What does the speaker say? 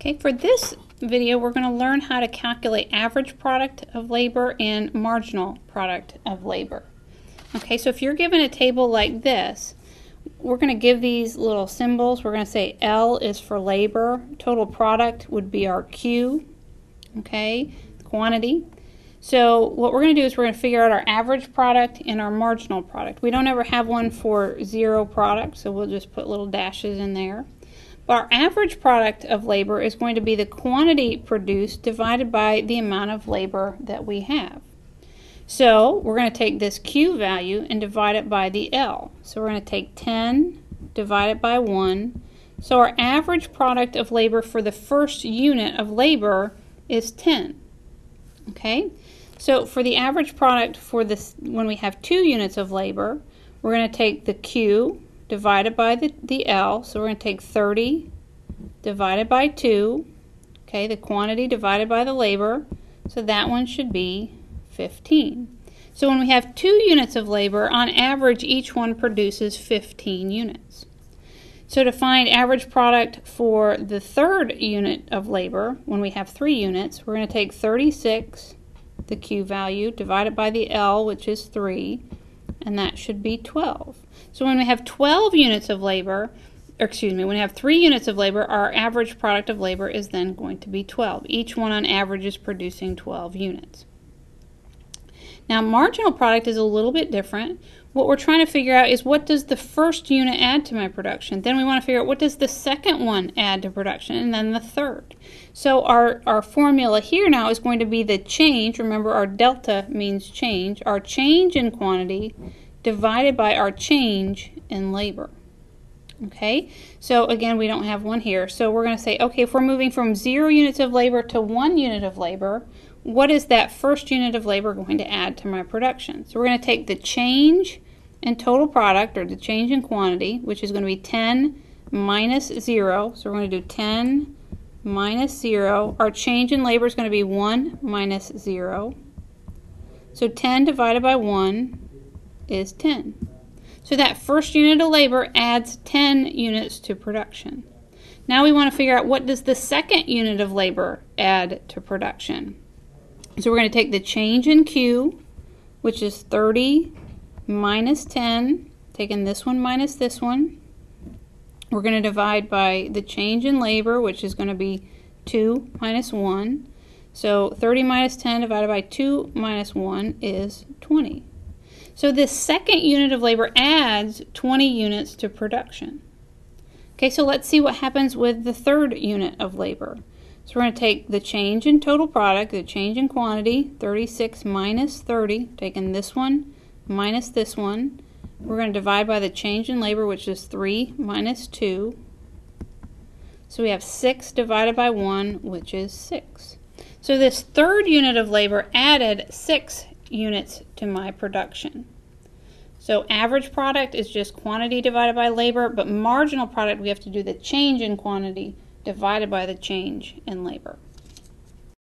Okay, for this video we're going to learn how to calculate average product of labor and marginal product of labor. Okay, so if you're given a table like this, we're going to give these little symbols. We're going to say L is for labor, total product would be our Q, okay, quantity. So what we're going to do is we're going to figure out our average product and our marginal product. We don't ever have one for zero product, so we'll just put little dashes in there. Our average product of labor is going to be the quantity produced divided by the amount of labor that we have. So we're going to take this Q value and divide it by the L. So we're going to take 10 divided by 1. So our average product of labor for the first unit of labor is 10. Okay? So for the average product for this when we have two units of labor, we're going to take the Q divided by the, the L. So we're going to take 30 divided by 2. Okay, the quantity divided by the labor. So that one should be 15. So when we have two units of labor, on average, each one produces 15 units. So to find average product for the third unit of labor, when we have three units, we're going to take 36, the Q value, divided by the L, which is 3, and that should be 12. So when we have 12 units of labor, excuse me, when we have three units of labor, our average product of labor is then going to be 12. Each one on average is producing 12 units. Now marginal product is a little bit different. What we're trying to figure out is what does the first unit add to my production? Then we want to figure out what does the second one add to production and then the third. So our, our formula here now is going to be the change. Remember our delta means change. Our change in quantity divided by our change in labor. Okay, so again, we don't have one here. So we're going to say, okay, if we're moving from zero units of labor to one unit of labor, what is that first unit of labor going to add to my production? So we're going to take the change in total product, or the change in quantity, which is going to be 10 minus 0. So we're going to do 10 minus 0. Our change in labor is going to be 1 minus 0. So 10 divided by 1 is 10. So that first unit of labor adds 10 units to production. Now we want to figure out what does the second unit of labor add to production. So we're going to take the change in Q, which is 30 minus 10, taking this one minus this one. We're going to divide by the change in labor, which is going to be 2 minus 1. So 30 minus 10 divided by 2 minus 1 is 20. So this second unit of labor adds 20 units to production. Okay, so let's see what happens with the third unit of labor. So we're going to take the change in total product, the change in quantity, 36 minus 30, taking this one minus this one. We're going to divide by the change in labor, which is 3 minus 2. So we have 6 divided by 1, which is 6. So this third unit of labor added 6 units to my production. So average product is just quantity divided by labor, but marginal product we have to do the change in quantity divided by the change in labor.